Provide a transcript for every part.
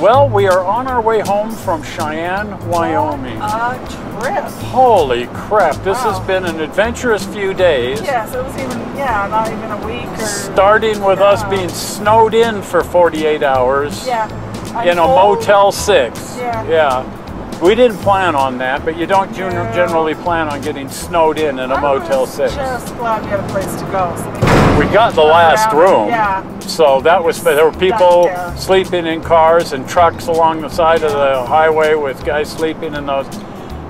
Well, we are on our way home from Cheyenne, Wyoming. A trip. Holy crap, this Wow. has been an adventurous few days. Yes, it was even, yeah, not even a week or. Starting with us being snowed in for 48 hours Yeah. I in a Motel 6. Yeah. Yeah. We didn't plan on that, but you don't generally plan on getting snowed in in a I Motel was 6. Just glad we had a place to go. So we We got the last room. Yeah. So that was, there were people sleeping in cars and trucks along the side of the highway with guys sleeping in those.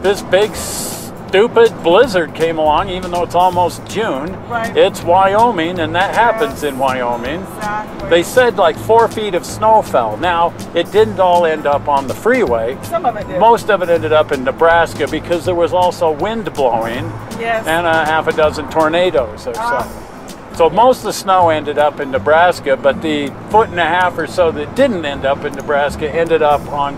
This big stupid blizzard came along, even though it's almost June. Right. It's Wyoming, and that happens in Wyoming. Exactly. They said like four feet of snow fell. Now, it didn't all end up on the freeway. Some of it did. Most of it ended up in Nebraska because there was also wind blowing Yes. and a half a dozen tornadoes or ah. so. So most of the snow ended up in Nebraska, but the foot and a half or so that didn't end up in Nebraska ended up on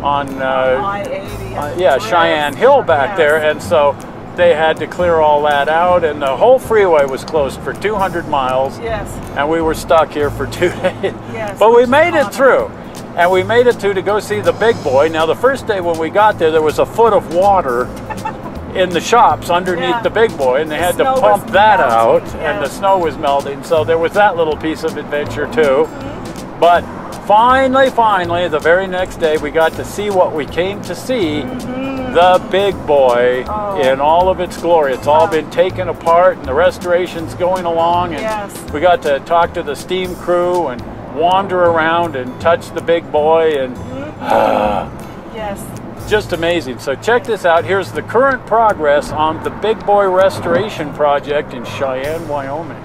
on uh, uh, yeah Cheyenne Hill back there, and so they had to clear all that out, and the whole freeway was closed for 200 miles, Yes. and we were stuck here for two days. Yes, but we made it through. And we made it through to go see the big boy. Now, the first day when we got there, there was a foot of water in the shops underneath Yeah. the big boy, and they The had to pump that melting, out, and the snow was melting. So there was that little piece of adventure too. Mm-hmm. But finally, finally, the very next day, we got to see what we came to see. Mm-hmm. The big boy Oh. in all of its glory. It's all been taken apart and the restoration's going along. And Yes. we got to talk to the steam crew and wander around and touch the big boy and mm-hmm. Yes. Just amazing. So check this out. Here's the current progress on the Big Boy Restoration Project in Cheyenne, Wyoming.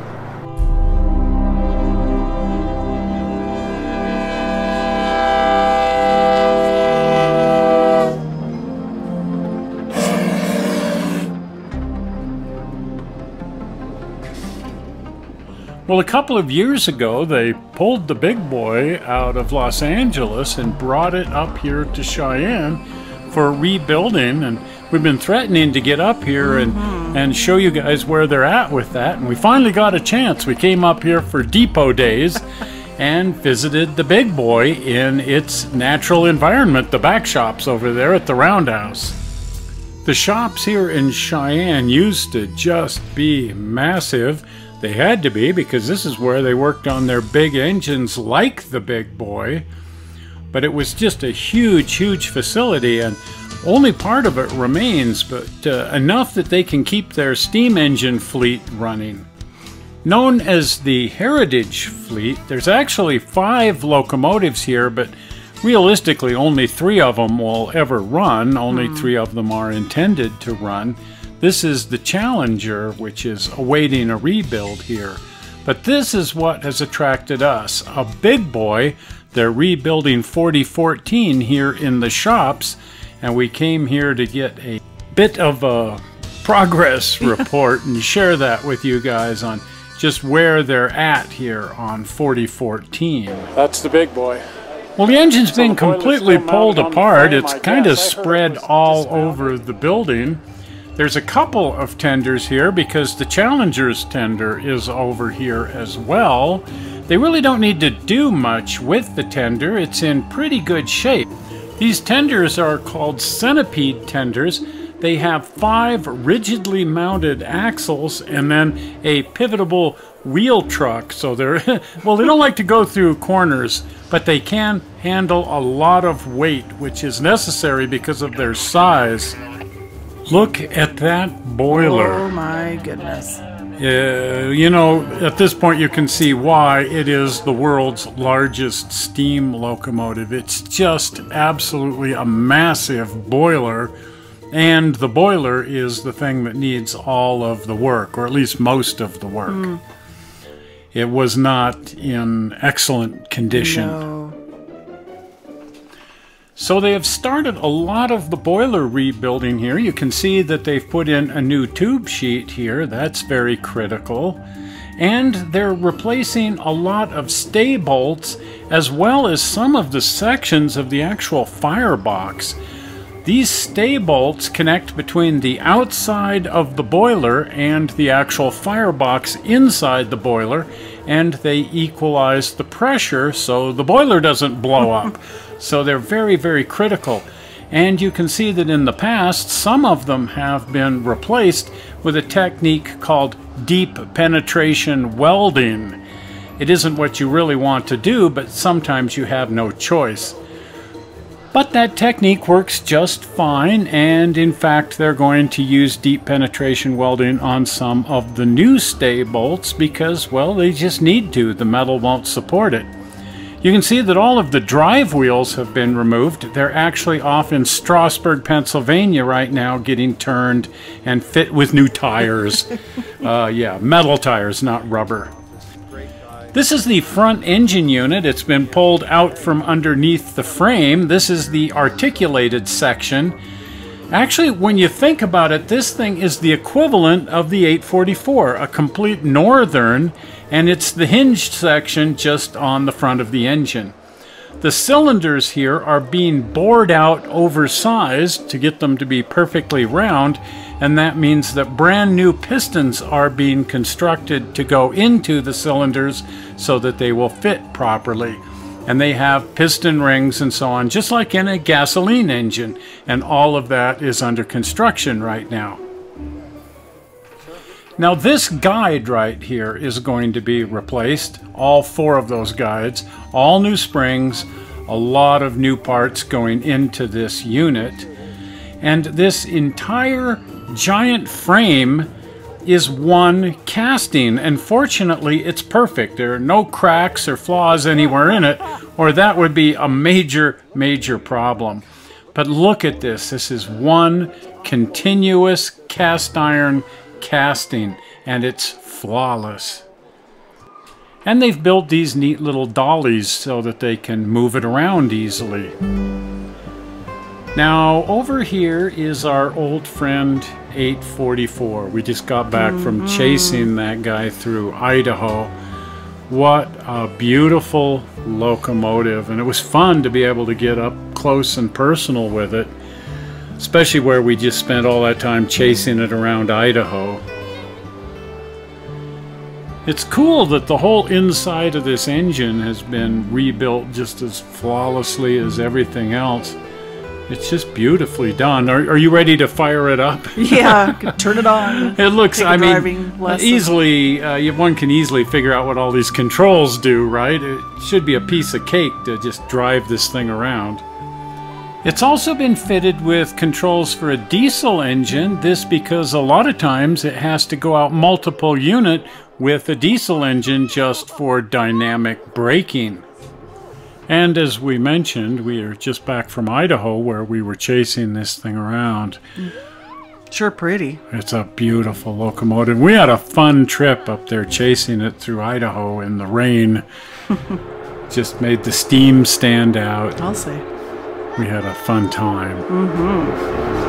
Well, a couple of years ago, they pulled the big boy out of Los Angeles and brought it up here to Cheyenne for rebuilding. And we've been threatening to get up here and, mm-hmm. and show you guys where they're at with that. And we finally got a chance. We came up here for depot days and visited the big boy in its natural environment, the back shops over there at the Roundhouse. The shops here in Cheyenne used to just be massive. They had to be because this is where they worked on their big engines like the big boy. But it was just a huge, huge facility, and only part of it remains, but uh, enough that they can keep their steam engine fleet running. Known as the Heritage Fleet, there's actually five locomotives here, but realistically, only three of them will ever run. Only three of them are intended to run. This is the Challenger, which is awaiting a rebuild here. But this is what has attracted us a big boy. They're rebuilding 4014 here in the shops, and we came here to get a bit of a progress report and share that with you guys on just where they're at here on 4014. That's the big boy. Well, the engine's been completely pulled mounted on the apart. It's kind of guess. I heard it spread all over the building. There's a couple of tenders here because the Challenger's tender is over here as well. They really don't need to do much with the tender. It's in pretty good shape. These tenders are called centipede tenders. They have five rigidly mounted axles and then a pivotable wheel truck. So they're, well, they don't like to go through corners, but they can handle a lot of weight, which is necessary because of their size. Look at that boiler. Oh my goodness. Uh, you know, at this point, you can see why it is the world's largest steam locomotive. It's just absolutely a massive boiler, and the boiler is the thing that needs all of the work, or at least most of the work. It was not in excellent condition. No. So they have started a lot of the boiler rebuilding here. You can see that they've put in a new tube sheet here. That's very critical. And they're replacing a lot of stay bolts as well as some of the sections of the actual firebox. These stay bolts connect between the outside of the boiler and the actual firebox inside the boiler, and they equalize the pressure so the boiler doesn't blow up. so they're very, very critical. And you can see that in the past, some of them have been replaced with a technique called deep penetration welding. It isn't what you really want to do, but sometimes you have no choice. But that technique works just fine, and in fact, they're going to use deep penetration welding on some of the new stay bolts because, well, they just need to. The metal won't support it. You can see that all of the drive wheels have been removed. They're actually off in Strasburg, Pennsylvania right now getting turned and fit with new tires. uh, yeah, metal tires, not rubber. This is the front engine unit. It's been pulled out from underneath the frame. This is the articulated section. Actually, when you think about it, this thing is the equivalent of the 844, a complete northern, and it's the hinged section just on the front of the engine. The cylinders here are being bored out oversized to get them to be perfectly round, and that means that brand new pistons are being constructed to go into the cylinders so that they will fit properly. And they have piston rings and so on, just like in a gasoline engine, and all of that is under construction right now. Now this guide right here is going to be replaced, all four of those guides, all new springs, a lot of new parts going into this unit. And this entire giant frame is one casting, and fortunately it's perfect. There are no cracks or flaws anywhere in it, or that would be a major, major problem. But look at this. This is one continuous cast iron casting, and it's flawless. And they've built these neat little dollies so that they can move it around easily. Now, over here is our old friend 844. We just got back mm -hmm. from mm-hmm. chasing that guy through Idaho. What a beautiful locomotive. And it was fun to be able to get up close and personal with it, especially where we just spent all that time chasing it around Idaho. It's cool that the whole inside of this engine has been rebuilt just as flawlessly as everything else. It's just beautifully done. Are, are you ready to fire it up? yeah, turn it on. It looks, I mean, lesson. easily, uh, one can easily figure out what all these controls do, right? It should be a piece of cake to just drive this thing around. It's also been fitted with controls for a diesel engine, this because a lot of times it has to go out multiple unit with a diesel engine just for dynamic braking. And as we mentioned, we are just back from Idaho where we were chasing this thing around. Sure, pretty. It's a beautiful locomotive. We had a fun trip up there chasing it through Idaho in the rain. just made the steam stand out. I'll say. We had a fun time. Mm-hmm.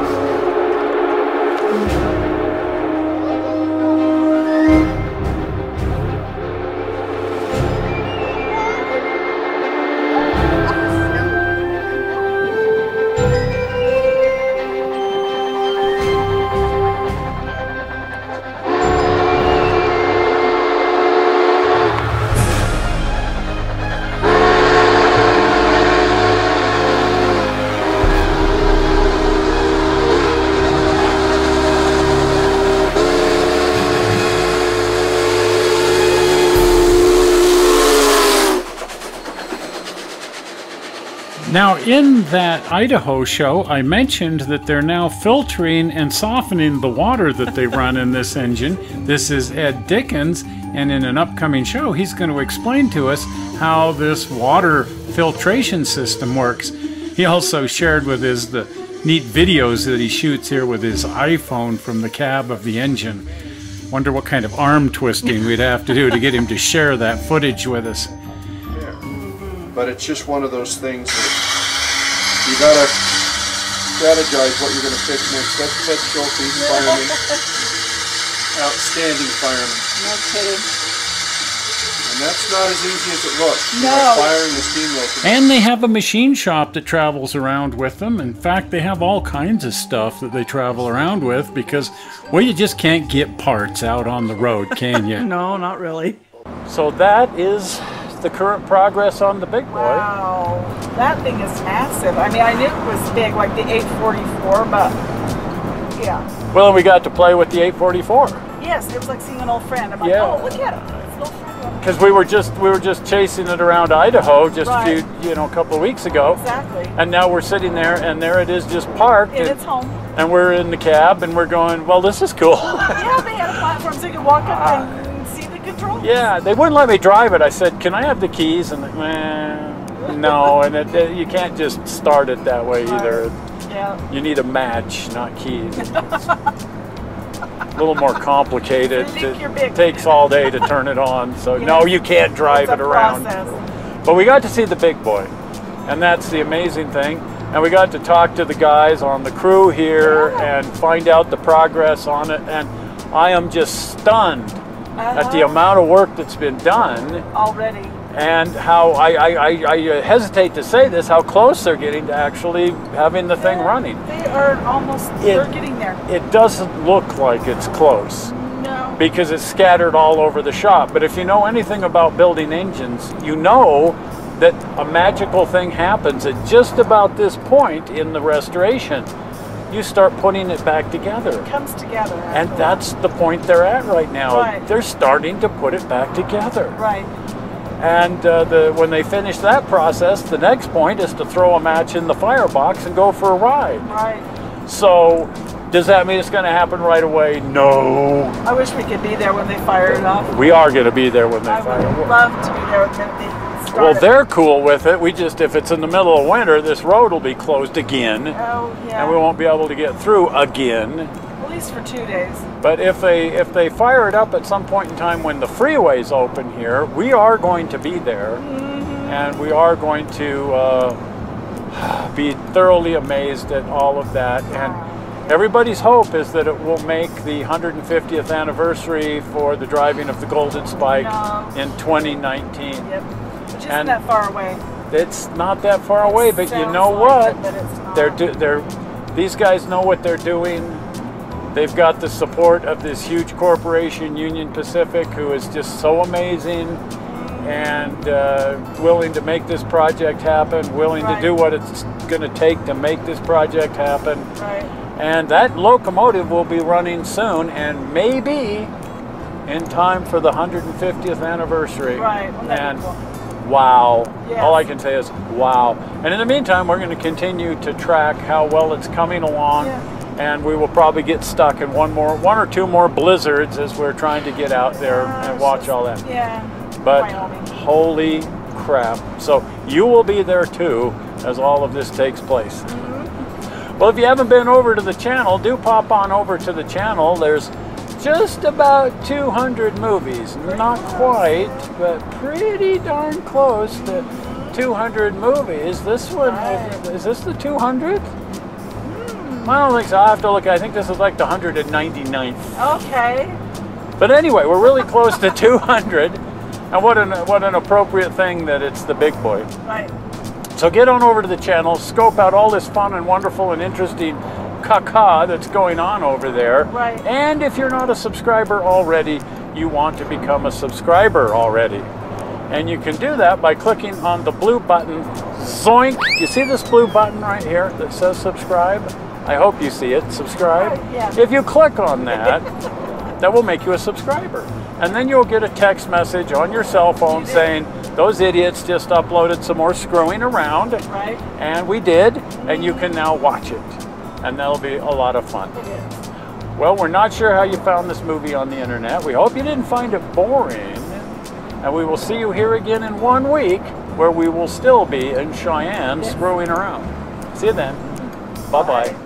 Now, in that Idaho show, I mentioned that they're now filtering and softening the water that they run in this engine. This is Ed Dickens, and in an upcoming show, he's going to explain to us how this water filtration system works. He also shared with us the neat videos that he shoots here with his iPhone from the cab of the engine. Wonder what kind of arm twisting we'd have to do to get him to share that footage with us. Yeah. But it's just one of those things that you gotta strategize what you're gonna fix next. That's Ted Schulte, fireman. Outstanding fireman. No kidding. And that's That's not as easy as it looks. No. Like firing the steam locomotive. And they have a machine shop that travels around with them. In fact, they have all kinds of stuff that they travel around with because, well, you just can't get parts out on the road, can you? No, not really. so that is the current progress on the big boy. Wow, that thing is massive. I mean, I knew it was big, like the 844, but yeah. Well, we got to play with the 844 Yes, it was like seeing an old friend. I'm like, Yeah. oh, look at it. It's an old friend. because we were just we were just chasing it around Idaho just Right. a few you know a couple of weeks ago. Exactly. And now we're sitting there, and there it is, just parked, And and, it's home. and we're in the cab, and we're going. Well, this is cool. Yeah, they had a platform so you could walk up and the ah. Controls. yeah, they wouldn't let me drive it. I said, "Can I have the keys?" And man, no, and it, it- you can't just start it that way either. Yeah. You need a match, not keys. A little more complicated. I think you're big. It takes all day to turn it on. So no, you can't drive it around. process. But we got to see the big boy, and that's the amazing thing. And we got to talk to the guys on the crew here Yeah. and find out the progress on it. And I am just stunned Uh-huh. at the amount of work that's been done Already. and how I, I, I, I uh, hesitate to say this, how close they're getting to actually having the thing running. They are almost, It- they're getting there. It doesn't look like it's close No. because it's scattered all over the shop. But if you know anything about building engines, you know that a magical thing happens at just about this point in the restoration. You start putting it back together. It comes together. And that's the point they're at right now. Right. They're starting to put it back together. Right. And uh, the, when they finish that process, the next point is to throw a match in the firebox and go for a ride. Right. So, does that mean it's going to happen right away? No. I wish we could be there when they fire it off. We are going to be there when they I fire would it. love to be there when they Well, they're cool with it. We just, if it's in the middle of winter, this road will be closed again, Oh yeah. and we won't be able to get through again. At least for two days. But if they if they fire it up at some point in time when the freeways open here, we are going to be there, Mm-hmm. and we are going to uh, be thoroughly amazed at all of that. And everybody's hope is that it will make the 150th anniversary for the driving of the Golden Spike No. in 2019. Yep. Isn't And- that far away. It's not that far away, but you know like what? it, but it's not. They're do, they're these guys know what they're doing. They've got the support of this huge corporation, Union Pacific, who is just so amazing and uh, willing to make this project happen, willing Right. to do what it's going to take to make this project happen. Right. And that locomotive will be running soon, and maybe in time for the 150th anniversary. Right. Wouldn't And cool? Wow. Yes. All I can say is wow. And in the meantime, we're going to continue to track how well it's coming along. Yeah. And we will probably get stuck in one more, one or two more blizzards as we're trying to get out there and watch all that. Yeah. But Wyoming. holy crap. So you will be there too as all of this takes place. Mm-hmm. Well, if you haven't been over to the channel, do pop on over to the channel. There's just about 200 movies. Not quite, but pretty darn close to 200 movies. This one, is this the 200? I don't think so. I have to look. I think this is like the 199th. Okay. But anyway, we're really close to 200. And what an what an appropriate thing that it's the big boy. Right. So get on over to the channel, scope out all this fun and wonderful and interesting caca that's going on over there. Right. And if you're not a subscriber already, you want to become a subscriber already. And you can do that by clicking on the blue button. Zoink! You see this blue button right here that says subscribe? I hope you see it. Subscribe. Right, yeah. If you click on that, that will make you a subscriber. And then you'll get a text message on your cell phone You saying, those idiots just uploaded some more screwing around. Right. And we did, and you mm-hmm. can now watch it. And that'll be a lot of fun. Well, we're not sure how you found this movie on the internet. We hope you didn't find it boring. And we will see you here again in one week where we will still be in Cheyenne Yes. screwing around. See you then. Bye bye. Bye.